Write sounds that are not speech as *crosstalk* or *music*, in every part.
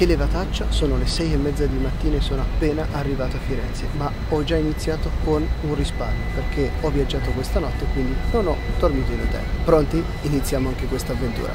Che levataccia, sono le sei e mezza di mattina e sono appena arrivato a Firenze, ma ho già iniziato con un risparmio perché ho viaggiato questa notte quindi non ho dormito in hotel. Pronti? Iniziamo anche questa avventura.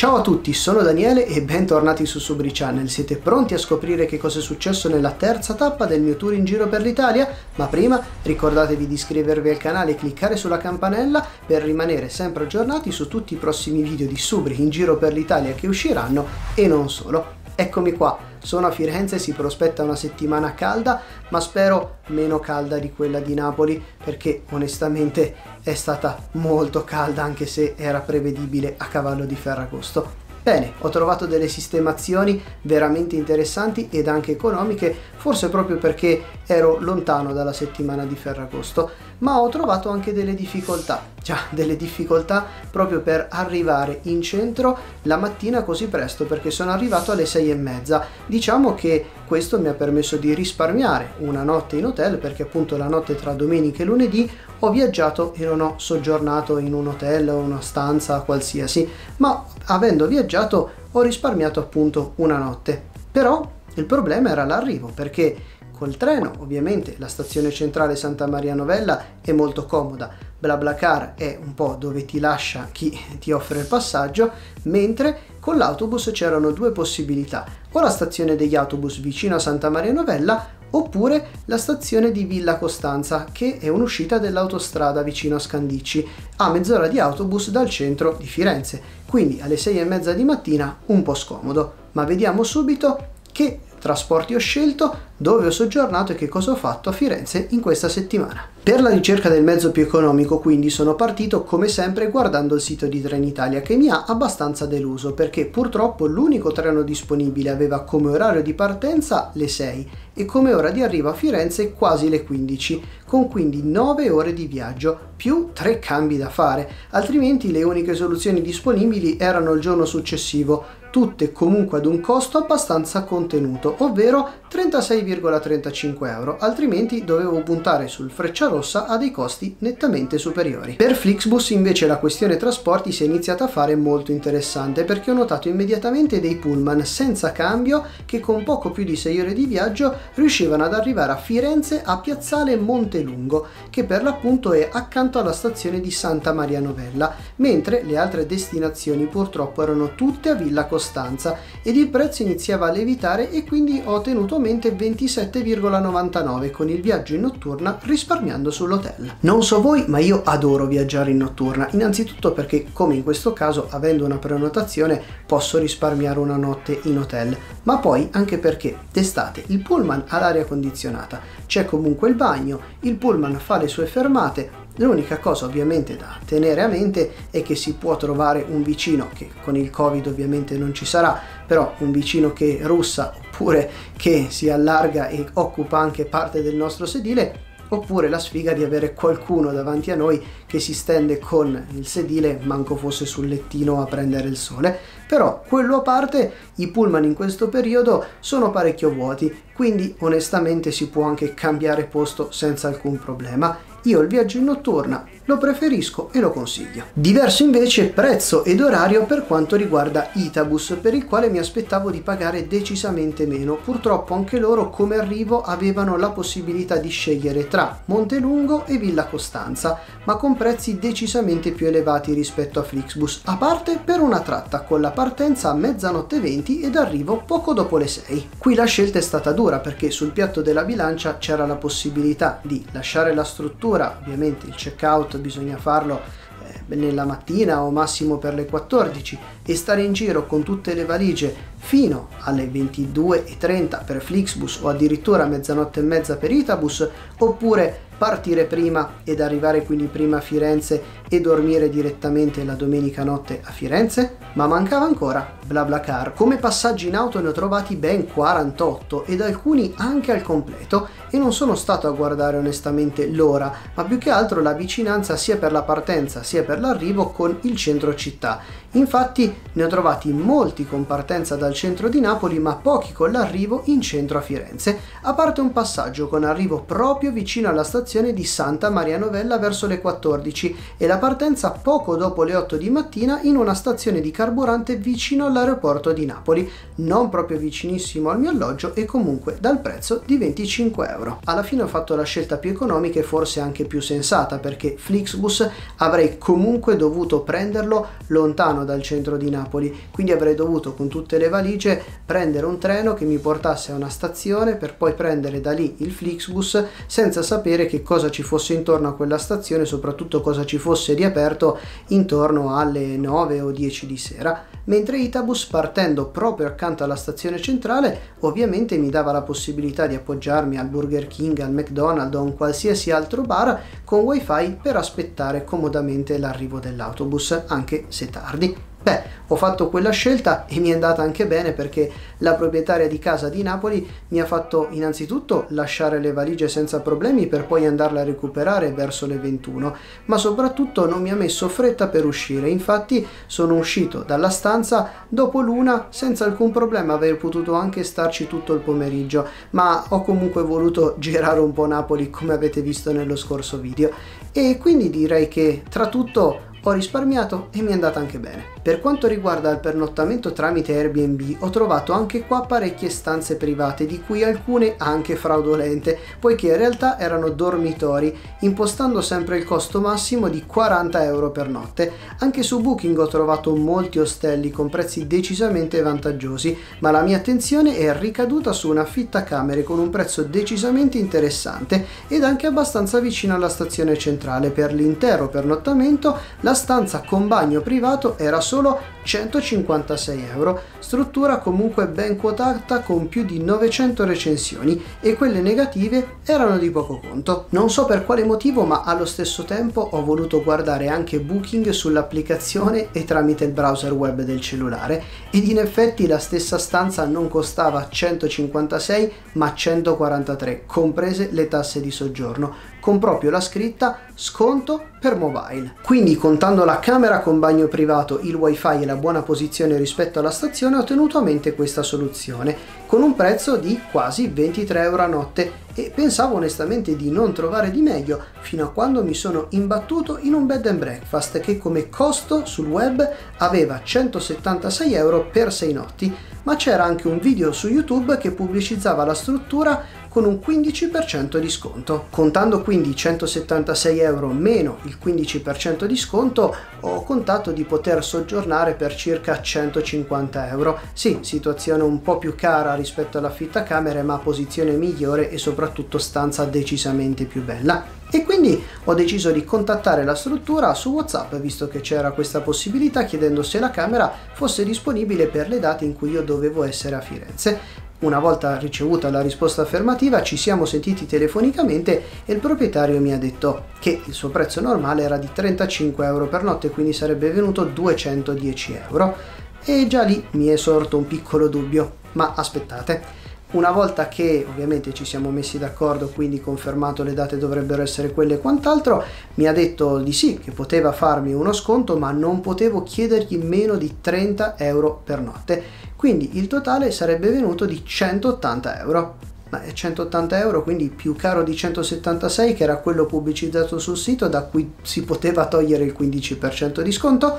Ciao a tutti, sono Daniele e bentornati su Subri Channel. Siete pronti a scoprire che cosa è successo nella terza tappa del mio tour in giro per l'Italia? Ma prima ricordatevi di iscrivervi al canale e cliccare sulla campanella per rimanere sempre aggiornati su tutti i prossimi video di Subri in giro per l'Italia che usciranno e non solo. Eccomi qua, sono a Firenze, si prospetta una settimana calda, ma spero meno calda di quella di Napoli, perché onestamente è stata molto calda anche se era prevedibile a cavallo di Ferragosto. Bene, ho trovato delle sistemazioni veramente interessanti ed anche economiche, forse proprio perché ero lontano dalla settimana di Ferragosto, ma ho trovato anche delle difficoltà, già delle difficoltà proprio per arrivare in centro la mattina così presto perché sono arrivato alle sei e mezza. Diciamo che questo mi ha permesso di risparmiare una notte in hotel perché appunto la notte tra domenica e lunedì ho viaggiato e non ho soggiornato in un hotel o una stanza qualsiasi, ma avendo viaggiato ho risparmiato appunto una notte. Però il problema era l'arrivo perché col treno. Ovviamente la stazione centrale Santa Maria Novella è molto comoda, BlaBlaCar è un po' dove ti lascia chi ti offre il passaggio, mentre con l'autobus c'erano due possibilità, o la stazione degli autobus vicino a Santa Maria Novella oppure la stazione di Villa Costanza, che è un'uscita dell'autostrada vicino a Scandicci, a mezz'ora di autobus dal centro di Firenze, quindi alle sei e mezza di mattina un po' scomodo. Ma vediamo subito che trasporti ho scelto, dove ho soggiornato e che cosa ho fatto a Firenze in questa settimana. Per la ricerca del mezzo più economico quindi sono partito come sempre guardando il sito di Trenitalia che mi ha abbastanza deluso perché purtroppo l'unico treno disponibile aveva come orario di partenza le 6 e come ora di arrivo a Firenze quasi le 15 con quindi 9 ore di viaggio più 3 cambi da fare altrimenti le uniche soluzioni disponibili erano il giorno successivo tutte comunque ad un costo abbastanza contenuto ovvero 36,35 euro altrimenti dovevo puntare sul frecciato rossa ha dei costi nettamente superiori. Per Flixbus invece la questione trasporti si è iniziata a fare molto interessante perché ho notato immediatamente dei pullman senza cambio che con poco più di 6 ore di viaggio riuscivano ad arrivare a Firenze a Piazzale Montelungo che per l'appunto è accanto alla stazione di Santa Maria Novella mentre le altre destinazioni purtroppo erano tutte a Villa Costanza ed il prezzo iniziava a lievitare e quindi ho tenuto a mente 27,99 con il viaggio in notturna risparmiando sull'hotel. Non so voi, ma io adoro viaggiare in notturna, innanzitutto perché, come in questo caso, avendo una prenotazione, posso risparmiare una notte in hotel, ma poi anche perché d'estate il pullman ha l'aria condizionata, c'è comunque il bagno, il pullman fa le sue fermate, L'unica cosa ovviamente da tenere a mente è che si può trovare un vicino che con il covid ovviamente non ci sarà, però un vicino che russa oppure che si allarga e occupa anche parte del nostro sedile oppure la sfiga di avere qualcuno davanti a noi che si stende con il sedile manco fosse sul lettino a prendere il sole. Però quello a parte i pullman in questo periodo sono parecchio vuoti quindi onestamente si può anche cambiare posto senza alcun problema io il viaggio in notturna lo preferisco e lo consiglio. Diverso invece prezzo ed orario per quanto riguarda Itabus, per il quale mi aspettavo di pagare decisamente meno. Purtroppo anche loro come arrivo avevano la possibilità di scegliere tra Montelungo e Villa Costanza, ma con prezzi decisamente più elevati rispetto a Flixbus, a parte per una tratta con la partenza a mezzanotte 20 ed arrivo poco dopo le 6. Qui la scelta è stata dura perché sul piatto della bilancia c'era la possibilità di lasciare la struttura, ovviamente il checkout bisogna farlo eh, nella mattina o massimo per le 14 e stare in giro con tutte le valigie fino alle 22.30 per Flixbus o addirittura mezzanotte e mezza per Itabus oppure partire prima ed arrivare quindi prima a Firenze e dormire direttamente la domenica notte a Firenze? Ma mancava ancora BlaBlaCar. Come passaggi in auto ne ho trovati ben 48 ed alcuni anche al completo e non sono stato a guardare onestamente l'ora, ma più che altro la vicinanza sia per la partenza sia per l'arrivo con il centro città. Infatti ne ho trovati molti con partenza dal centro di Napoli ma pochi con l'arrivo in centro a Firenze, a parte un passaggio con arrivo proprio vicino alla stazione di Santa Maria Novella verso le 14 e la partenza poco dopo le 8 di mattina in una stazione di carburante vicino all'aeroporto di Napoli, non proprio vicinissimo al mio alloggio e comunque dal prezzo di 25 euro. Alla fine ho fatto la scelta più economica e forse anche più sensata perché Flixbus avrei comunque dovuto prenderlo lontano dal centro di Napoli, quindi avrei dovuto con tutte le valigie prendere un treno che mi portasse a una stazione per poi prendere da lì il Flixbus senza sapere che cosa ci fosse intorno a quella stazione, soprattutto cosa ci fosse riaperto intorno alle 9 o 10 di sera, mentre Itabus partendo proprio accanto alla stazione centrale ovviamente mi dava la possibilità di appoggiarmi al Burger King, al McDonald's o a un qualsiasi altro bar con wifi per aspettare comodamente l'arrivo dell'autobus anche se tardi. Beh, ho fatto quella scelta e mi è andata anche bene perché la proprietaria di casa di Napoli mi ha fatto innanzitutto lasciare le valigie senza problemi per poi andarle a recuperare verso le 21, ma soprattutto non mi ha messo fretta per uscire. Infatti sono uscito dalla stanza dopo l'una senza alcun problema, avrei potuto anche starci tutto il pomeriggio, ma ho comunque voluto girare un po' Napoli come avete visto nello scorso video e quindi direi che tra tutto ho risparmiato e mi è andata anche bene. Per quanto riguarda il pernottamento tramite Airbnb, ho trovato anche qua parecchie stanze private, di cui alcune anche fraudolente, poiché in realtà erano dormitori, impostando sempre il costo massimo di 40 euro per notte. Anche su Booking ho trovato molti ostelli con prezzi decisamente vantaggiosi, ma la mia attenzione è ricaduta su una affittacamere con un prezzo decisamente interessante ed anche abbastanza vicino alla stazione centrale. Per l'intero pernottamento la stanza con bagno privato era solo 156 euro, struttura comunque ben quotata con più di 900 recensioni e quelle negative erano di poco conto. Non so per quale motivo ma allo stesso tempo ho voluto guardare anche Booking sull'applicazione e tramite il browser web del cellulare ed in effetti la stessa stanza non costava 156 ma 143 comprese le tasse di soggiorno con proprio la scritta sconto per mobile. Quindi contando la camera con bagno privato, il wifi e la buona posizione rispetto alla stazione ho tenuto a mente questa soluzione con un prezzo di quasi 23 euro a notte e pensavo onestamente di non trovare di meglio fino a quando mi sono imbattuto in un bed and breakfast che come costo sul web aveva 176 euro per 6 notti ma c'era anche un video su YouTube che pubblicizzava la struttura con un 15% di sconto. Contando quindi 176 euro meno il 15% di sconto, ho contato di poter soggiornare per circa 150 euro. Sì, situazione un po' più cara rispetto all'affittacamere, ma posizione migliore e soprattutto stanza decisamente più bella. E quindi ho deciso di contattare la struttura su WhatsApp visto che c'era questa possibilità chiedendo se la camera fosse disponibile per le date in cui io dovevo essere a Firenze. Una volta ricevuta la risposta affermativa ci siamo sentiti telefonicamente e il proprietario mi ha detto che il suo prezzo normale era di 35 euro per notte quindi sarebbe venuto 210 euro e già lì mi è sorto un piccolo dubbio ma aspettate una volta che ovviamente ci siamo messi d'accordo, quindi confermato le date dovrebbero essere quelle e quant'altro, mi ha detto di sì, che poteva farmi uno sconto, ma non potevo chiedergli meno di 30 euro per notte. Quindi il totale sarebbe venuto di 180 euro. Ma è 180 euro, quindi più caro di 176, che era quello pubblicizzato sul sito, da cui si poteva togliere il 15% di sconto.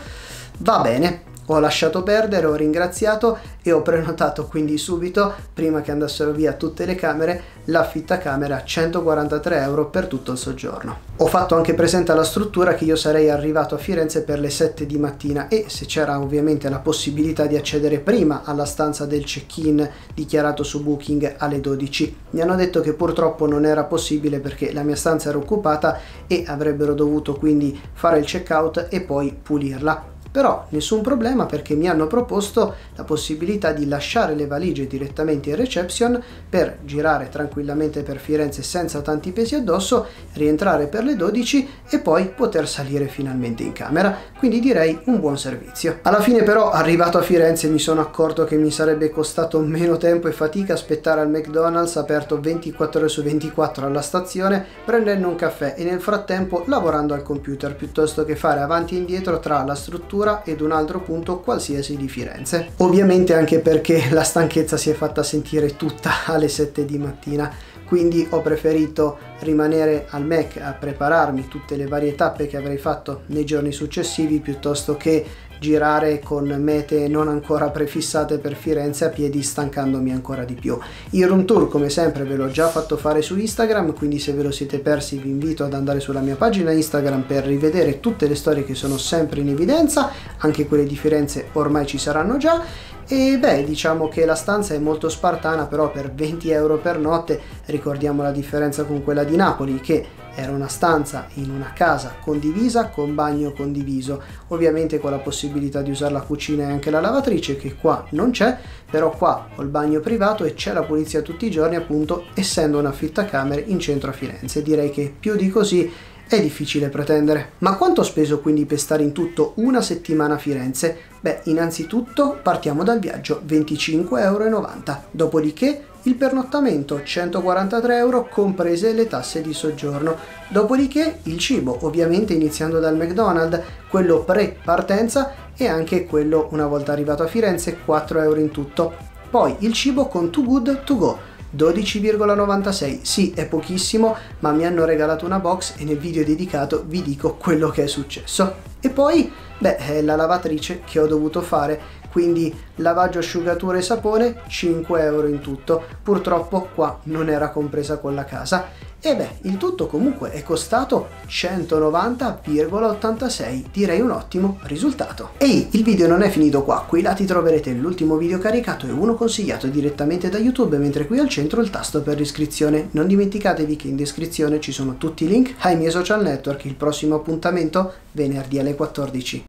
Va bene, ho lasciato perdere, ho ringraziato e ho prenotato quindi subito, prima che andassero via tutte le camere, l'affittacamere a 143 euro per tutto il soggiorno. Ho fatto anche presente alla struttura che io sarei arrivato a Firenze per le 7 di mattina e se c'era ovviamente la possibilità di accedere prima alla stanza del check-in dichiarato su Booking alle 12. Mi hanno detto che purtroppo non era possibile perché la mia stanza era occupata e avrebbero dovuto quindi fare il check-out e poi pulirla. Però nessun problema perché mi hanno proposto la possibilità di lasciare le valigie direttamente in reception per girare tranquillamente per Firenze senza tanti pesi addosso, rientrare per le 12 e poi poter salire finalmente in camera. Quindi direi un buon servizio. Alla fine però arrivato a Firenze mi sono accorto che mi sarebbe costato meno tempo e fatica aspettare al McDonald's aperto 24 ore su 24 alla stazione prendendo un caffè e nel frattempo lavorando al computer piuttosto che fare avanti e indietro tra la struttura struttura ed un altro punto qualsiasi di Firenze. Ovviamente anche perché *laughs* la stanchezza si è fatta sentire tutta *laughs* alle 7 di mattina quindi ho preferito rimanere al Mac a prepararmi tutte le varie tappe che avrei fatto nei giorni successivi piuttosto che girare con mete non ancora prefissate per Firenze a piedi stancandomi ancora di più. Il room tour come sempre ve l'ho già fatto fare su Instagram, quindi se ve lo siete persi vi invito ad andare sulla mia pagina Instagram per rivedere tutte le storie che sono sempre in evidenza, anche quelle di Firenze ormai ci saranno già e beh diciamo che la stanza è molto spartana però per 20 euro per notte ricordiamo la differenza con quella di Napoli che era una stanza in una casa condivisa con bagno condiviso, ovviamente con la possibilità di usare la cucina e anche la lavatrice che qua non c'è, però qua ho il bagno privato e c'è la pulizia tutti i giorni appunto essendo un affittacamere in centro a Firenze. Direi che più di così è difficile pretendere. Ma quanto ho speso quindi per stare in tutto una settimana a Firenze? Beh, innanzitutto partiamo dal viaggio 25,90 euro, dopodiché il pernottamento 143 euro comprese le tasse di soggiorno, dopodiché il cibo, ovviamente iniziando dal McDonald's, quello pre-partenza e anche quello una volta arrivato a Firenze 4 euro in tutto. Poi il cibo con Too Good To Go, 12,96 sì è pochissimo ma mi hanno regalato una box e nel video dedicato vi dico quello che è successo. E poi beh la lavatrice che ho dovuto fare quindi lavaggio, asciugatura e sapone 5 euro in tutto purtroppo qua non era compresa con la casa e beh, il tutto comunque è costato 190,86, direi un ottimo risultato. Ehi, il video non è finito qua, qui lati troverete l'ultimo video caricato e uno consigliato direttamente da YouTube, mentre qui al centro il tasto per l'iscrizione. Non dimenticatevi che in descrizione ci sono tutti i link ai miei social network, il prossimo appuntamento venerdì alle 14.